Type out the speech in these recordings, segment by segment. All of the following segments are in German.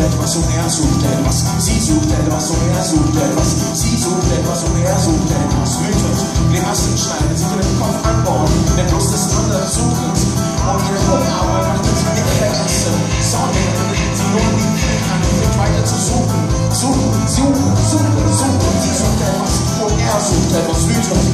etwas und er sucht etwas. Sie sucht etwas und er sucht etwas. Sie sucht etwas und er sucht etwas. Mythos, Grimassen schneiden, sich in den Kopf anbauen, denn bloß das andere suchen. Und ihre Hocharbeit macht es mit der Klasse. Sorge, sie nur die an, sich weiter zu suchen. Suchen, suchen, suchen, suchen. Sie sucht etwas und er sucht etwas. Mythos,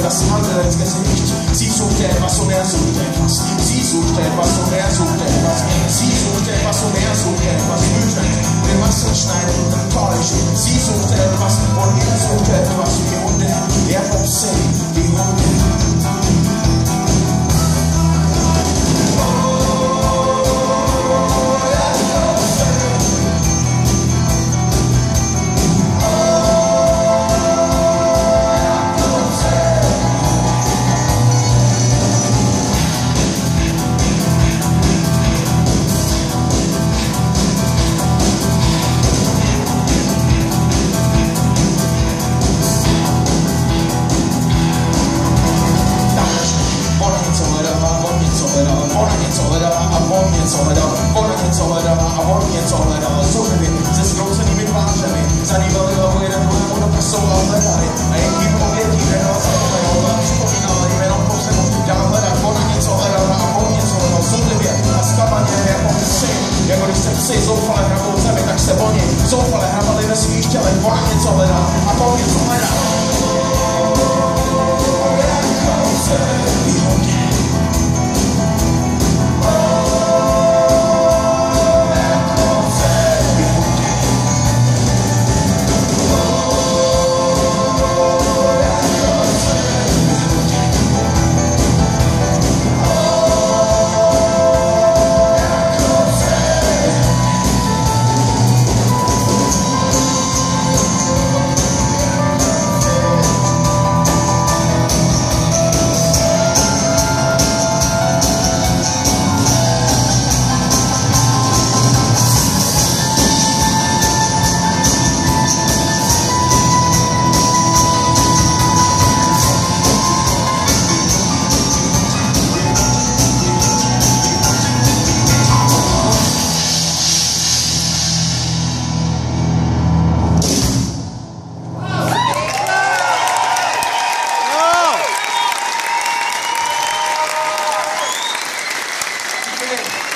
das andere ins Gesicht. Sie sucht etwas und er sucht etwas. Sie sucht etwas So voller hrabou zemi, tak se oni zoufale hrabali ve svých tělech, ona něco hledala a to něco hledala.